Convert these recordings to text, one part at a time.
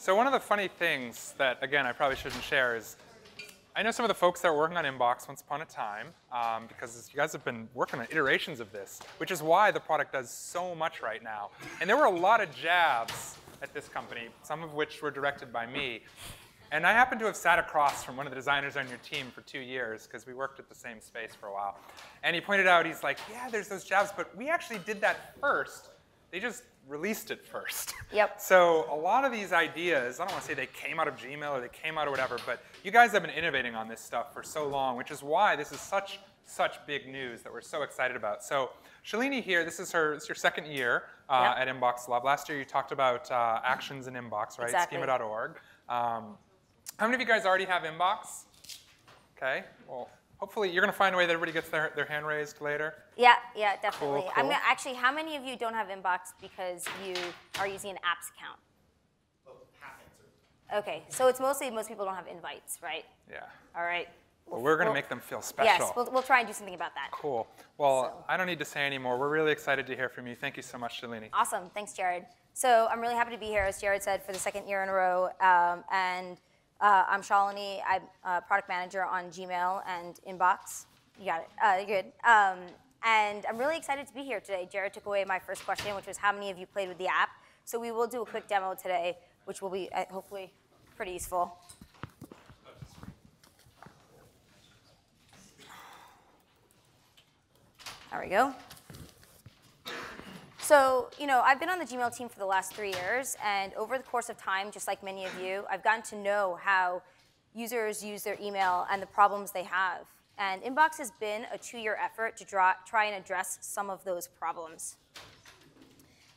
So one of the funny things that, again, I probably shouldn't share is I know some of the folks that were working on Inbox once upon a time um, because you guys have been working on iterations of this, which is why the product does so much right now. And there were a lot of jabs at this company, some of which were directed by me. And I happen to have sat across from one of the designers on your team for two years because we worked at the same space for a while. And he pointed out, he's like, yeah, there's those jabs, but we actually did that first. They just released it first. Yep. So a lot of these ideas, I don't want to say they came out of Gmail or they came out of whatever, but you guys have been innovating on this stuff for so long, which is why this is such such big news that we're so excited about. So Shalini here, this is her, is your second year uh, Yep. at Inbox Love. Last year you talked about uh, actions in Inbox, right? Exactly. Schema.org. Um, how many of you guys already have Inbox? Okay, well, hopefully you're going to find a way that everybody gets their, their hand raised later. Yeah, yeah, definitely. Cool, I'm gonna, actually, how many of you don't have Inbox because you are using an apps account? Okay, so it's mostly most people don't have invites, right? Yeah. All right. Well, we're going to Well, make them feel special. Yes, we'll, we'll try and do something about that. Cool. Well, So- I don't need to say anymore. We're really excited to hear from you. Thank you so much, Shalini. Awesome. Thanks, Jared. So I'm really happy to be here, as Jared said, for the second year in a row. Um, and uh, I'm Shalini. I'm a product manager on Gmail and Inbox. You got it. Uh, good. Um, and I'm really excited to be here today. Jared took away my first question, which was how many of you played with the app? So we will do a quick demo today, which will be uh, hopefully pretty useful. There we go. So, you know, I've been on the Gmail team for the last three years, and over the course of time, just like many of you, I've gotten to know how users use their email and the problems they have. And Inbox has been a two-year effort to draw, try and address some of those problems.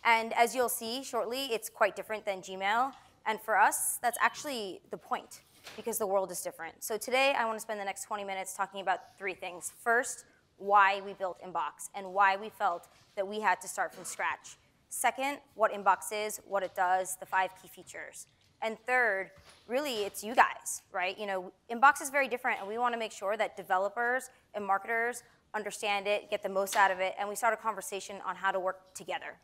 And as you'll see shortly, it's quite different than Gmail. And for us, that's actually the point, because the world is different. So today, I want to spend the next 20 minutes talking about three things. First, why we built Inbox and why we felt that we had to start from scratch. Second, what Inbox is, what it does, the five key features. And third, really, it's you guys, right? You know, Inbox is very different, and we want to make sure that developers and marketers understand it, get the most out of it, and we start a conversation on how to work together.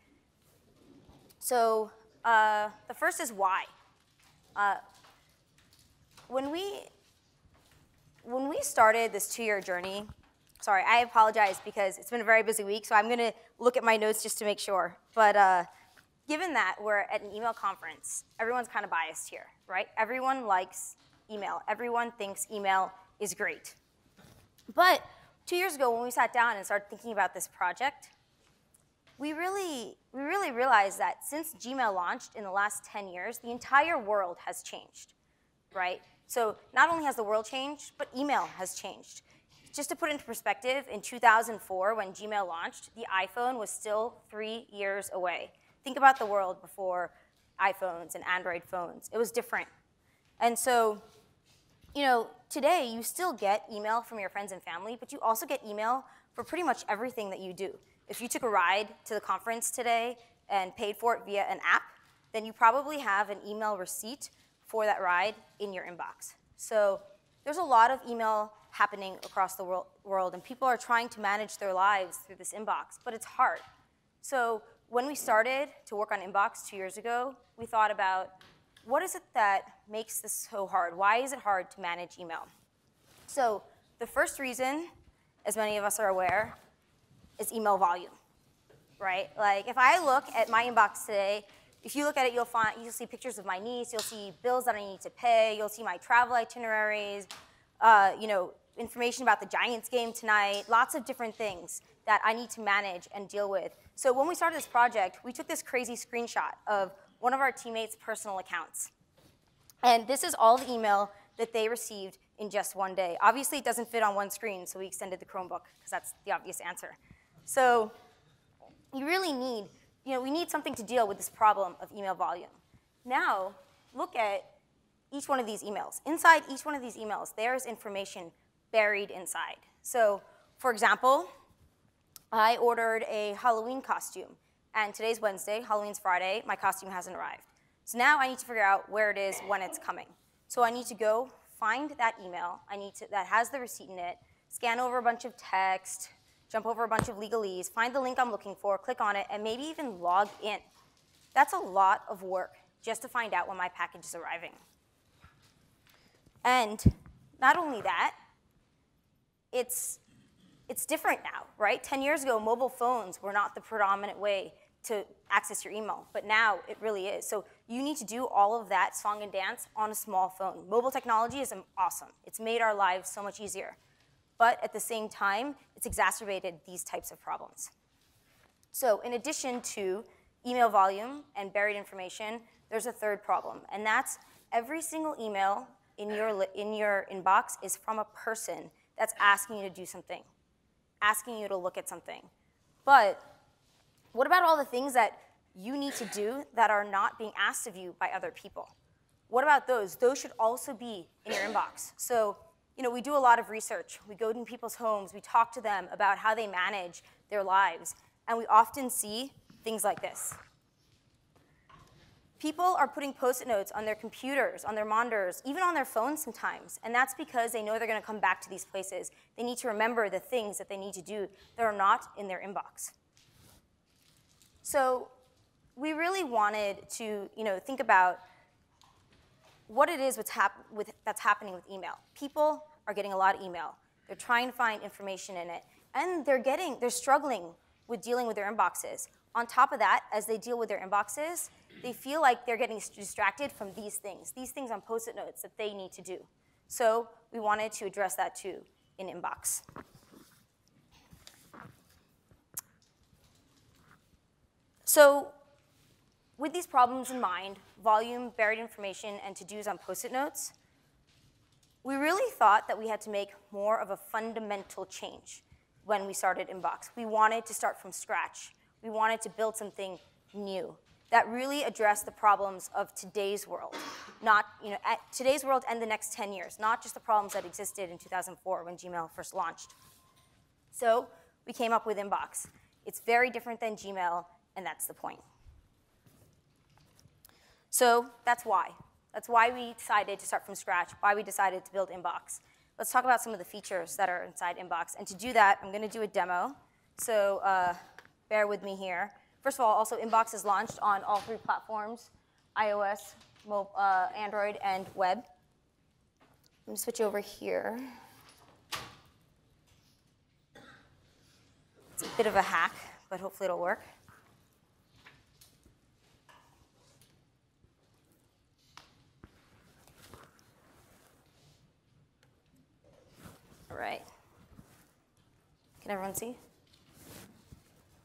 So uh, the first is why. Uh, when we when we started this two-year journey, sorry, I apologize because it's been a very busy week, so I'm going to look at my notes just to make sure. But uh, given that we're at an email conference, everyone's kind of biased here, right? Everyone likes email. Everyone thinks email is great. But two years ago, when we sat down and started thinking about this project, we really, we really realized that since Gmail launched in the last 10 years, the entire world has changed, right? So not only has the world changed, but email has changed. Just to put into perspective, in 2004, when Gmail launched, the iPhone was still three years away. Think about the world before iPhones and Android phones. It was different. And so, you know, today you still get email from your friends and family, but you also get email for pretty much everything that you do. If you took a ride to the conference today and paid for it via an app, then you probably have an email receipt for that ride in your inbox. So there's a lot of email happening across the world, world, and people are trying to manage their lives through this inbox, but it's hard. So when we started to work on Inbox two years ago, we thought about what is it that makes this so hard? Why is it hard to manage email? So the first reason, as many of us are aware, is email volume, right? Like if I look at my inbox today, if you look at it, you'll find you'll see pictures of my niece, you'll see bills that I need to pay, you'll see my travel itineraries, uh, you know, information about the Giants game tonight, lots of different things that I need to manage and deal with. So when we started this project, we took this crazy screenshot of one of our teammates' personal accounts. And this is all the email that they received in just one day. Obviously, it doesn't fit on one screen, so we extended the Chromebook, because that's the obvious answer. So you really need, you know, we need something to deal with this problem of email volume. Now, look at each one of these emails. Inside each one of these emails, there is information buried inside. So, for example, I ordered a Halloween costume, and today's Wednesday, Halloween's Friday, my costume hasn't arrived. So now I need to figure out where it is when it's coming. So I need to go find that email I need to, that has the receipt in it, scan over a bunch of text, jump over a bunch of legalese, find the link I'm looking for, click on it, and maybe even log in. That's a lot of work just to find out when my package is arriving. And not only that, it's, it's different now, right? 10 years ago, mobile phones were not the predominant way to access your email, but now it really is. So you need to do all of that song and dance on a small phone. Mobile technology is awesome. It's made our lives so much easier. But at the same time, it's exacerbated these types of problems. So in addition to email volume and buried information, there's a third problem, and that's every single email in your, in your inbox is from a person that's asking you to do something, asking you to look at something. But what about all the things that you need to do that are not being asked of you by other people? What about those? Those should also be in your inbox. So, you know, we do a lot of research. We go to people's homes, we talk to them about how they manage their lives, and we often see things like this. People are putting post-it notes on their computers, on their monitors, even on their phones sometimes, and that's because they know they're gonna come back to these places. They need to remember the things that they need to do that are not in their inbox. So we really wanted to you know, think about what it is hap with, that's happening with email. People are getting a lot of email. They're trying to find information in it, and they're getting, they're struggling with dealing with their inboxes. On top of that, as they deal with their inboxes, they feel like they're getting distracted from these things, these things on post-it notes that they need to do. So we wanted to address that too in Inbox. So with these problems in mind, volume, buried information, and to-dos on post-it notes, we really thought that we had to make more of a fundamental change when we started Inbox. We wanted to start from scratch. We wanted to build something new that really addressed the problems of today's world, not you know today's world and the next 10 years, not just the problems that existed in 2004 when Gmail first launched. So we came up with Inbox. It's very different than Gmail, and that's the point. So that's why. That's why we decided to start from scratch, why we decided to build Inbox. Let's talk about some of the features that are inside Inbox. And to do that, I'm going to do a demo. So uh, bear with me here. First of all, also Inbox is launched on all three platforms, iOS, uh, Android, and web. Let me switch over here. It's a bit of a hack, but hopefully it'll work. All right. Can everyone see?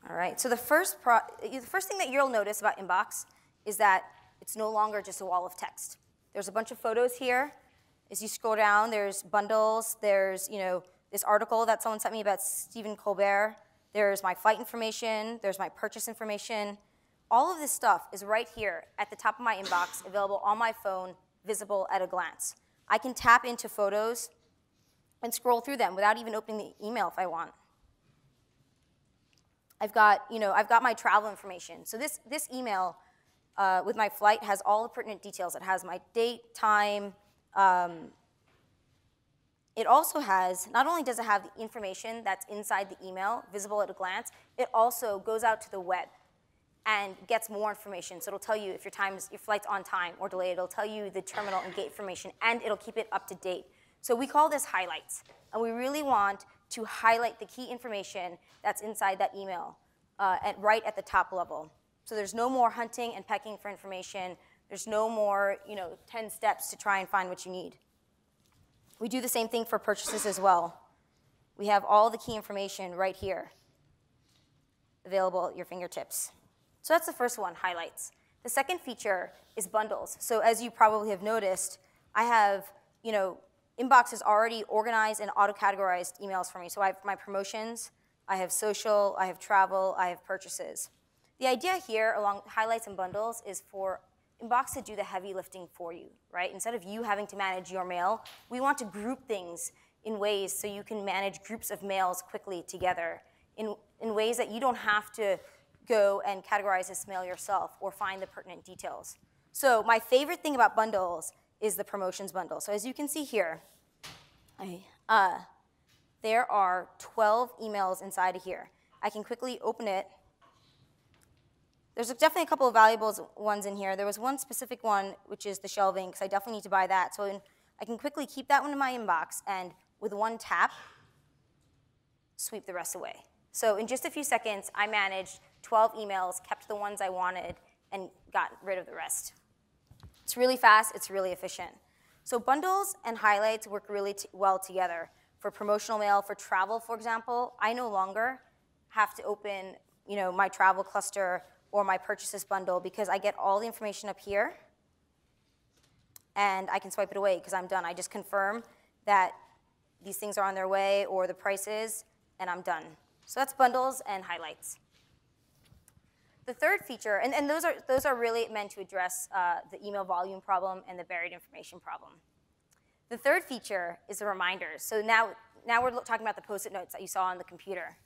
All right, so the first, the first thing that you'll notice about Inbox is that it's no longer just a wall of text. There's a bunch of photos here. As you scroll down, there's bundles, there's you know, this article that someone sent me about Stephen Colbert, there's my flight information, there's my purchase information. All of this stuff is right here at the top of my inbox, available on my phone, visible at a glance. I can tap into photos and scroll through them without even opening the email if I want. I've got, you know, I've got my travel information. So this, this email uh, with my flight has all the pertinent details. It has my date, time. Um, it also has, not only does it have the information that's inside the email, visible at a glance, it also goes out to the web and gets more information. So it'll tell you if your, time's, your flight's on time or delayed. It'll tell you the terminal and gate information, and it'll keep it up to date. So we call this highlights. And we really want to highlight the key information that's inside that email uh, at, right at the top level. So there's no more hunting and pecking for information. There's no more, you know, 10 steps to try and find what you need. We do the same thing for purchases as well. We have all the key information right here available at your fingertips. So that's the first one, highlights. The second feature is bundles. So as you probably have noticed, I have, you know, Inbox has already organized and auto-categorized emails for me. So I have my promotions, I have social, I have travel, I have purchases. The idea here along highlights and bundles is for Inbox to do the heavy lifting for you, right? Instead of you having to manage your mail, we want to group things in ways so you can manage groups of mails quickly together in, in ways that you don't have to go and categorize this mail yourself or find the pertinent details. So my favorite thing about bundles is the promotions bundle. So as you can see here, I, uh, there are 12 emails inside of here. I can quickly open it there's definitely a couple of valuable ones in here. There was one specific one, which is the shelving, because I definitely need to buy that. So in, I can quickly keep that one in my inbox, and with one tap, sweep the rest away. So in just a few seconds, I managed 12 emails, kept the ones I wanted, and got rid of the rest. It's really fast, it's really efficient. So bundles and highlights work really well together. For promotional mail, for travel, for example, I no longer have to open you know, my travel cluster or my purchases bundle because I get all the information up here and I can swipe it away because I'm done. I just confirm that these things are on their way or the prices and I'm done. So that's bundles and highlights. The third feature, and, and those, are, those are really meant to address uh, the email volume problem and the buried information problem. The third feature is the reminders. So now, now we're talking about the post-it notes that you saw on the computer.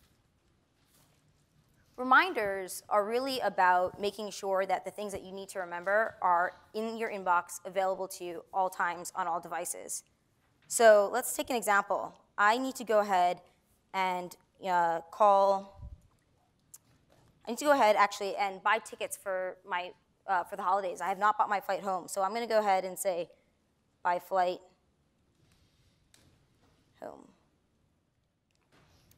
Reminders are really about making sure that the things that you need to remember are in your inbox, available to you all times on all devices. So let's take an example. I need to go ahead and uh, call I need to go ahead actually and buy tickets for my uh, for the holidays. I have not bought my flight home, so I'm going to go ahead and say buy flight home.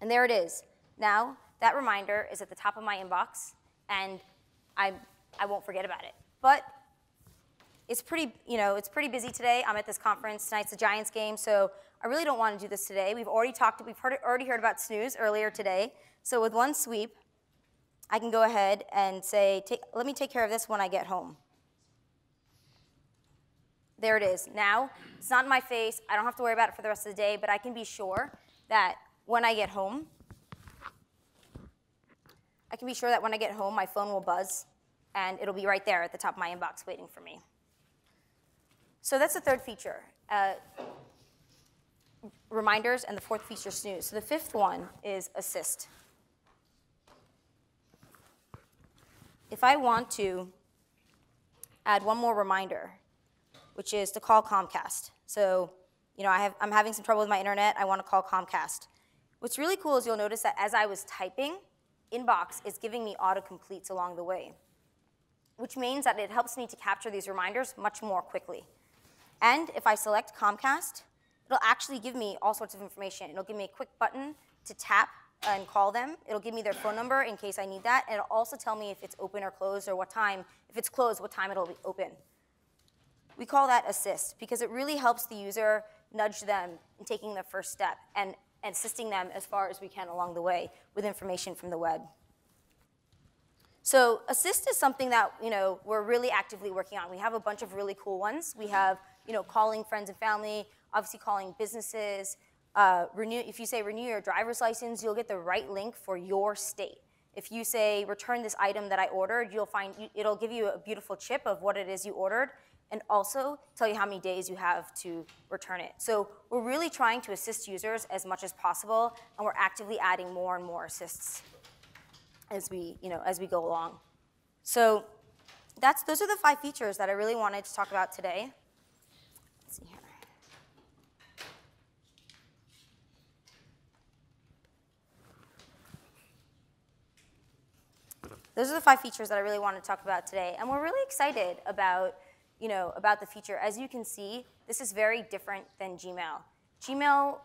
And there it is. Now that reminder is at the top of my inbox, and I I won't forget about it. But it's pretty you know it's pretty busy today. I'm at this conference tonight's the Giants game, so I really don't want to do this today. We've already talked. We've heard, already heard about snooze earlier today. So with one sweep, I can go ahead and say, let me take care of this when I get home. There it is. Now, it's not in my face. I don't have to worry about it for the rest of the day, but I can be sure that when I get home, I can be sure that when I get home, my phone will buzz and it'll be right there at the top of my inbox waiting for me. So that's the third feature. Uh, reminders, and the fourth feature, snooze. So the fifth one is assist. If I want to add one more reminder, which is to call Comcast. So, you know, I have, I'm having some trouble with my internet. I want to call Comcast. What's really cool is you'll notice that as I was typing, Inbox is giving me autocompletes along the way, which means that it helps me to capture these reminders much more quickly. And if I select Comcast, it'll actually give me all sorts of information. It'll give me a quick button to tap and call them. It'll give me their phone number in case I need that, and it'll also tell me if it's open or closed or what time, if it's closed, what time it'll be open. We call that assist because it really helps the user nudge them in taking the first step and, and assisting them as far as we can along the way with information from the web. So assist is something that you know we're really actively working on. We have a bunch of really cool ones. We have you know calling friends and family, obviously calling businesses, uh, renew, if you say renew your driver's license, you'll get the right link for your state. If you say return this item that I ordered, you'll find it'll give you a beautiful chip of what it is you ordered and also tell you how many days you have to return it. So we're really trying to assist users as much as possible and we're actively adding more and more assists as we, you know, as we go along. So that's, those are the five features that I really wanted to talk about today. Let's see here. Those are the five features that I really want to talk about today. And we're really excited about, you know, about the feature. As you can see, this is very different than Gmail. Gmail,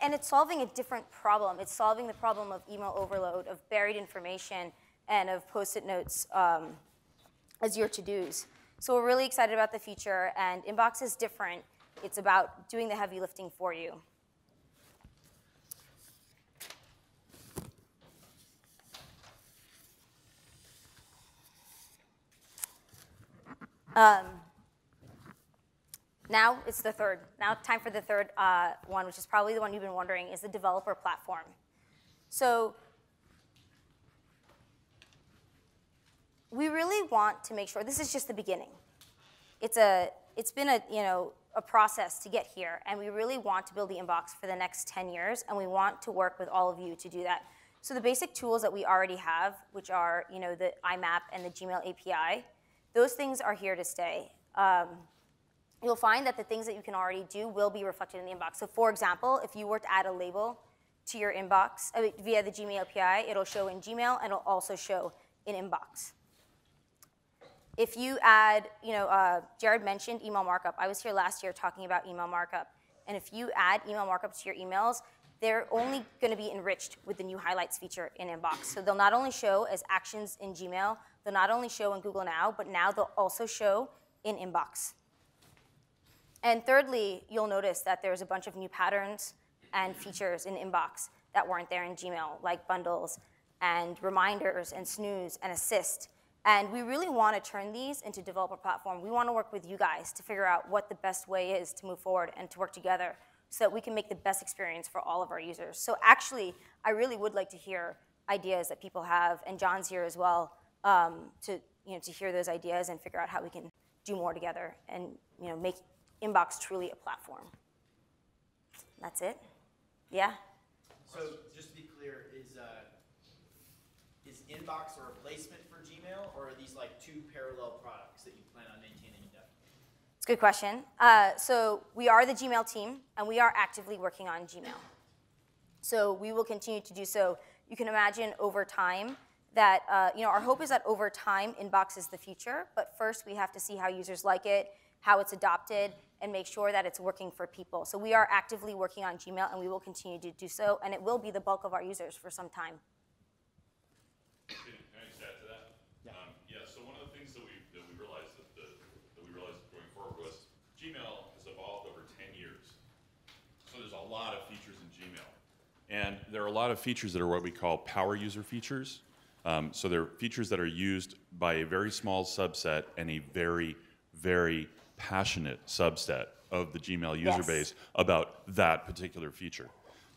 and it's solving a different problem. It's solving the problem of email overload, of buried information, and of post-it notes um, as your to-dos. So we're really excited about the feature, and Inbox is different. It's about doing the heavy lifting for you. Um, now it's the third. Now time for the third uh, one, which is probably the one you've been wondering, is the developer platform. So we really want to make sure this is just the beginning. It's a it's been a you know a process to get here, and we really want to build the inbox for the next 10 years, and we want to work with all of you to do that. So the basic tools that we already have, which are you know the IMAP and the Gmail API, those things are here to stay. Um, you'll find that the things that you can already do will be reflected in the inbox. So for example, if you were to add a label to your inbox uh, via the Gmail API, it'll show in Gmail and it'll also show in inbox. if you add, you know, uh, Jared mentioned email markup. I was here last year talking about email markup. And if you add email markup to your emails, they're only going to be enriched with the new highlights feature in Inbox. So they'll not only show as actions in Gmail, they'll not only show in Google Now, but now they'll also show in Inbox. And thirdly, you'll notice that there's a bunch of new patterns and features in Inbox that weren't there in Gmail, like bundles and reminders and snooze and assist. And we really want to turn these into developer platform. We want to work with you guys to figure out what the best way is to move forward and to work together so that we can make the best experience for all of our users. So actually, I really would like to hear ideas that people have, and John's here as well, um, to, you know, to hear those ideas and figure out how we can do more together and you know, make Inbox truly a platform. That's it? Yeah? So just to be clear, is, uh, is Inbox a replacement for Gmail, or are these like two parallel products that you plan on maintaining? It's a good question. Uh, so we are the Gmail team, and we are actively working on Gmail. So we will continue to do so. You can imagine over time that, uh, you know, our hope is that over time, Inbox is the future, but first we have to see how users like it, how it's adopted, and make sure that it's working for people. So we are actively working on Gmail, and we will continue to do so, and it will be the bulk of our users for some time. Can can I just add to that? Um, Yeah, so one of the things that we, that we realized, that, the- that we realized going forward was Gmail has evolved over ten years. So there's a lot of features in Gmail. And there are a lot of features that are what we call power user features. Um, so they're features that are used by a very small subset and a very, very passionate subset of the Gmail user Yes. base about that particular feature.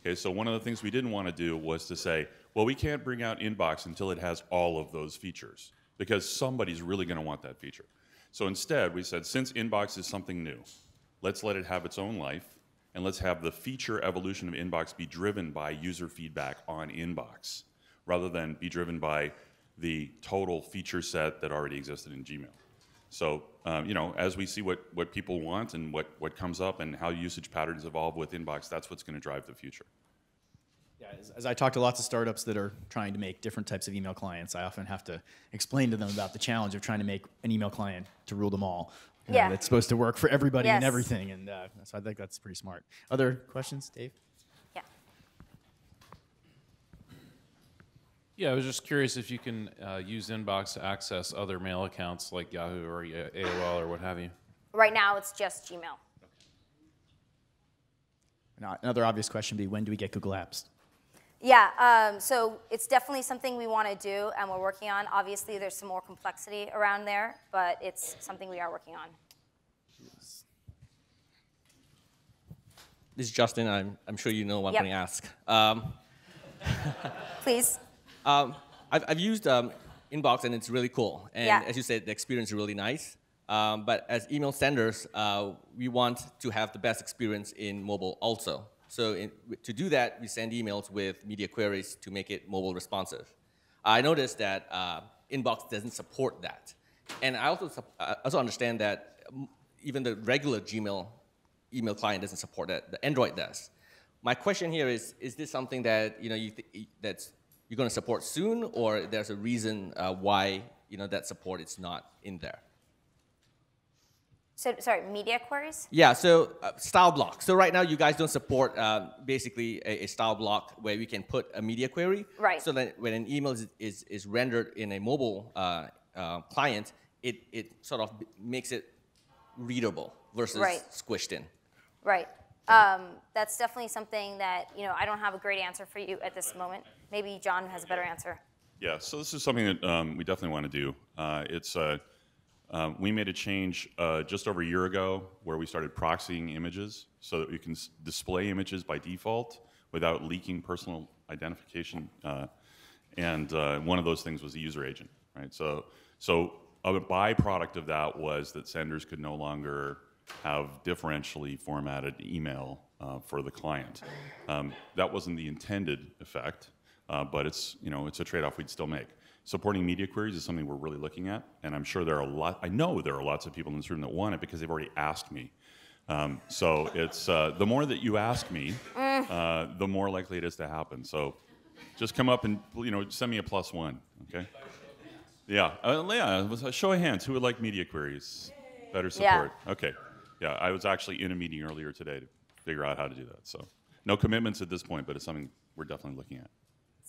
Okay, so one of the things we didn't want to do was to say, well, we can't bring out Inbox until it has all of those features because somebody's really going to want that feature. So instead, we said, since Inbox is something new, let's let it have its own life and let's have the feature evolution of Inbox be driven by user feedback on Inbox rather than be driven by the total feature set that already existed in Gmail. So, um, you know, as we see what, what people want and what, what comes up and how usage patterns evolve with Inbox, that's what's going to drive the future. Yeah, as, as I talk to lots of startups that are trying to make different types of email clients, I often have to explain to them about the challenge of trying to make an email client to rule them all. You know, Yeah. That's supposed to work for everybody and everything, and uh, so I think that's pretty smart. Other questions, Dave? Yeah. Yeah, I was just curious if you can uh, use Inbox to access other mail accounts like Yahoo or uh, AOL or what have you. Right now, it's just Gmail. Now, another obvious question would be when do we get Google Apps? Yeah, um, so it's definitely something we want to do and we're working on. Obviously, there's some more complexity around there, but it's something we are working on. Yes. This is Justin. I'm, I'm sure you know what Yep. I'm going to ask. Um, Please. um, I've, I've used um, Inbox and it's really cool. And Yeah. as you said, the experience is really nice. Um, but as email senders, uh, we want to have the best experience in mobile also. So in, to do that, we send emails with media queries to make it mobile responsive. I noticed that uh, Inbox doesn't support that. And I also, I also understand that um, even the regular Gmail email client doesn't support that. The Android does. My question here is: Is this something that you know you th- that's you're going to support soon, or there's a reason uh, why you know that support is not in there? So, sorry, media queries? Yeah. So uh, style block. So right now you guys don't support uh, basically a, a style block where we can put a media query. Right. So that when an email is, is, is rendered in a mobile uh, uh, client, it, it sort of makes it readable versus Right. squished in. Right. Um, that's definitely something that, you know, I don't have a great answer for you at this moment. Maybe John has a better answer. Yeah, so this is something that um, we definitely want to do. Uh, it's uh, um, we made a change uh, just over a year ago where we started proxying images so that we can display images by default without leaking personal identification. Uh, and uh, one of those things was the user agent, right? So, so a byproduct of that was that senders could no longer have differentially formatted email uh, for the client. Um, that wasn't the intended effect, uh, but it's you know it's a trade-off we'd still make. Supporting media queries is something we're really looking at, and I'm sure there are a lot. I know there are lots of people in this room that want it because they've already asked me. Um, so it's uh, the more that you ask me, uh, the more likely it is to happen. So just come up and you know send me a plus one, okay? Yeah, uh, yeah. it was a Show of hands. Who would like media queries? Better Yeah. support. Okay. Yeah, I was actually in a meeting earlier today to figure out how to do that. So, no commitments at this point, but it's something we're definitely looking at.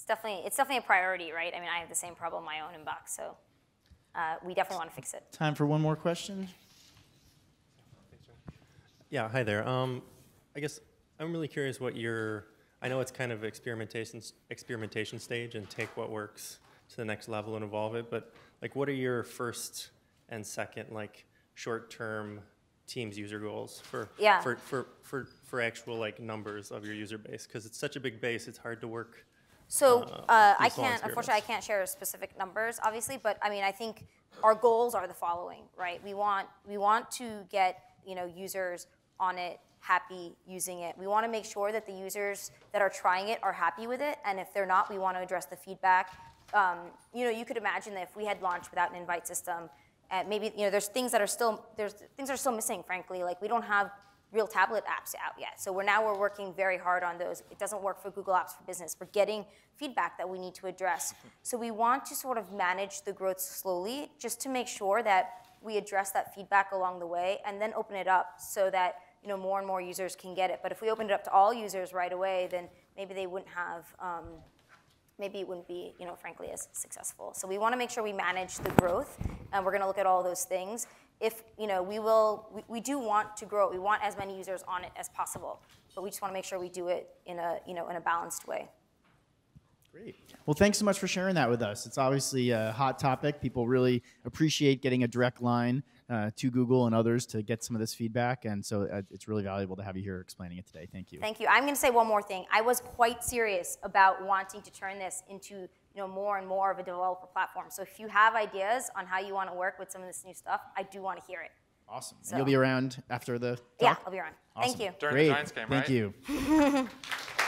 It's definitely it's definitely a priority, right? I mean, I have the same problem in my own inbox, so uh, we definitely want to fix it. Time for one more question. Yeah, hi there. Um, I guess I'm really curious what your, I know it's kind of experimentation, experimentation stage and take what works to the next level and evolve it, but like what are your first and second like short-term Teams user goals for, Yeah. for, for, for, for actual like numbers of your user base? Because it's such a big base, it's hard to work. So uh, uh, I can't, unfortunately, I can't share specific numbers, obviously, but I mean, I think our goals are the following, right? We want we want to get you know users on it happy using it. We want to make sure that the users that are trying it are happy with it, and if they're not, we want to address the feedback. Um, you know, you could imagine that if we had launched without an invite system, and maybe you know, there's things that are still there's things that are still missing. Frankly, like we don't have real tablet apps out yet. So we're now we're working very hard on those. It doesn't work for Google Apps for Business. We're getting feedback that we need to address. So we want to sort of manage the growth slowly, just to make sure that we address that feedback along the way, and then open it up so that you know more and more users can get it. But if we opened it up to all users right away, then maybe they wouldn't have. Um, maybe it wouldn't be, you know, frankly, as successful. So we want to make sure we manage the growth, and we're going to look at all those things. If, you know, we will, we, we do want to grow. We want as many users on it as possible, but we just want to make sure we do it in a, you know, in a balanced way. Great. Well, thanks so much for sharing that with us. It's obviously a hot topic. People really appreciate getting a direct line uh, to Google and others to get some of this feedback, and so uh, it's really valuable to have you here explaining it today. Thank you. Thank you. I'm going to say one more thing. I was quite serious about wanting to turn this into, you know, more and more of a developer platform. So if you have ideas on how you want to work with some of this new stuff, I do want to hear it. awesome. So- You'll be around after the talk? Yeah, I'll be around. Awesome. Thank you. During Great. the Giants game, Thank right? you.